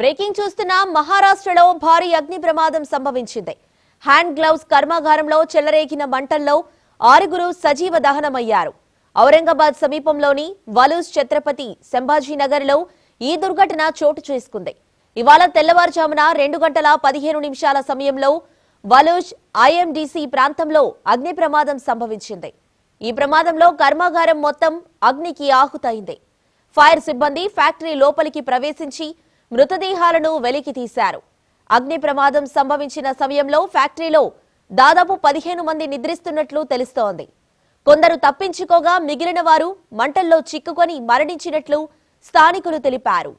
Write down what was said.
Breaking చూస్తున్న మహారాష్ట్రలో భారీ అగ్ని ప్రమాదం సంభవించింది. హ్యాండ్ గ్లౌస్ కర్మాగారంలో చెలరేగిన మంటల్లో ఆరుగురు సజీవ దహనమయ్యారు. ఔరంగాబాద్ సమీపంలోని వలూస్ ఛత్రపతి సంభాజీనగర్లో ఈ దుర్ఘటన చోటు చేసుకుంది. ఇవాళ తెల్లవారుజామున రెండు గంటల పదిహేను నిమిషాల సమయంలో వలూజ్ ఐఎండిసి ప్రాంతంలో అగ్ని ప్రమాదం సంభవించింది. ఈ ప్రమాదంలో కర్మాగారం మొత్తం అగ్నికి ఆహుతైంది ఫైర్ సిబ్బంది ఫ్యాక్టరీ లోపలికి ప్రవేశించి మృతదేహాలను వెలికి తీశారు. అగ్ని ప్రమాదం సంభవించిన సమయంలో ఫ్యాక్టరీలో దాదాపు పదిహేను మంది నిద్రిస్తున్నట్లు తెలుస్తోంది. కొందరు తప్పించుకోగా మిగిలిన వారు మంటల్లో చిక్కుకొని మరణించినట్లు స్థానికులు తెలిపారు.